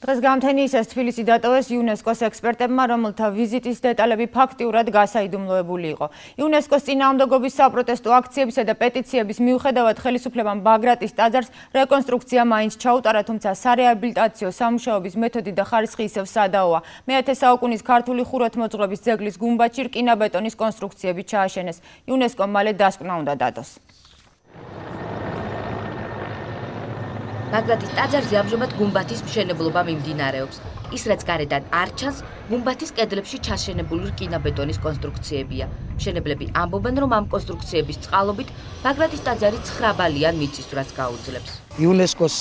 დღეს გამთენიისას თბილისი დატოვეს იუნესკოს ექსპერტებმა, რომელთა ვიზიტის დეტალები ფაქტიურად გასაიდუმლოებული იყო. იუნესკოს წინააღმდეგობის საპროტესტო აქციებისა და პეტიციების მიუხედავად ხელისუფლებამ ბაგრატის ტაძარს რეკონსტრუქცია მაინც ჩაუტარა, თუმცა სარეაბილიტაციო სამუშაოების მეთოდი და ხარისხი ისევ სადაოა. მეათე საუკუნის ქართული ხუროთმოძღვრების ძეგლის გუმბათში რკინაბეტონის კონსტრუქციები ჩააშენეს. იუნესკომ მალე დასკვნა უნდა დადოს. ბაგრატის ტაძარზე ამჟამად გუმბათის მშენებლობა მიმდინარეობს. ის რაც გარედან არ ჩანს, გუმბათის კედლებში ჩაშენებული რკინაბეტონის კონსტრუქციებია. მშენებლები ამბობენ, რომ ამ კონსტრუქციების წყალობით ბაგრატის ტაძარი 9 ბალიან მიწისძვრას გაუძლებს. იუნესკოს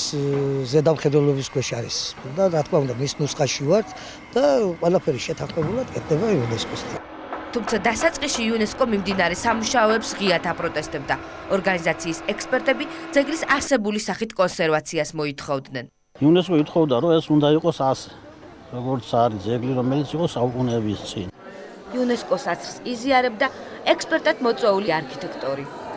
ზედამხედველობის ქვეშ არის და რა თქმა უნდა, მის ნუსხაში ვართ და ყველაფერი შეთანხმებულად კეთდება იუნესკოსთან. თუმცა დასაწყისში იუნესკო მიმდინარე სამუშაოებს ღიად აპროტესტებდა. ორგანიზაციის ექსპერტები ძეგლის არსებული სახით კონსერვაციას მოითხოვდნენ. იუნესკო ითხოვდა, რომ ეს უნდა იყოს ასე, როგორც არის ძეგლი, რომელიც იყოს საუკუნეების წინ. იუნესკოს აცრს იზიარებდა ექსპერტად მოწვეული არქიტექტორი.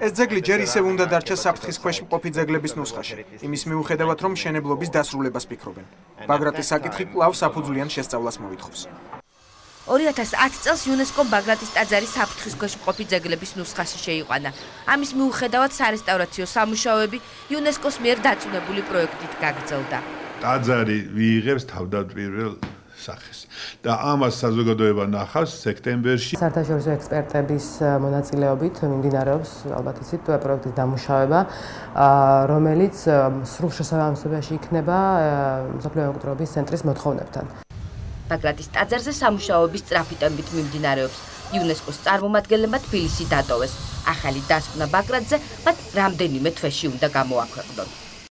ეს ძეგლი ჯერ ისევ უნდა დარჩა საფრთხის ქვეშ მყოფი ძეგლების ნუსხაში, იმის მიუხედავად, რომ მშენებლობის დასრულებას ფიქრობენ. ბაგრატის საკითხი კვლავ საფუძვლიან შესწავლას მოითხოვს. 2010 წელს იუნესკომ ბაგრატის ტაძარი საფრთხის ქვეშ მყოფი ძეგლების ნუსხაში შეიყვანა. ამის მიუხედავად სარესტავრაციო სამუშაოები იუნესკოს მიერ დაწუნებული პროექტით გაგრძელდა. ტაძარი ვიიღებს თავდაპირველ სახეს. და ამას საზოგადოება ნახავს სექტემბერში. საერთაშორისო ექსპერტების მონაწილეობით მიმდინარეობს ალბათ იცით პროექტის დამუშავება, რომელიც სრულ შესაბამისობაში იქნება მსოფლიო მემკვიდრეობის ცენტრის მოთხოვნებთან. ბაგრატის ტაძარზე სამუშაოების სწრაფი ტემპით მიმდინარეობს. იუნესკოს წარმომადგენლებმა თბილისი დატოვეს. ახალი დასკვნა ბაგრატზე მათ რამდენიმე თვეში უნდა გამოაქვეყნონ.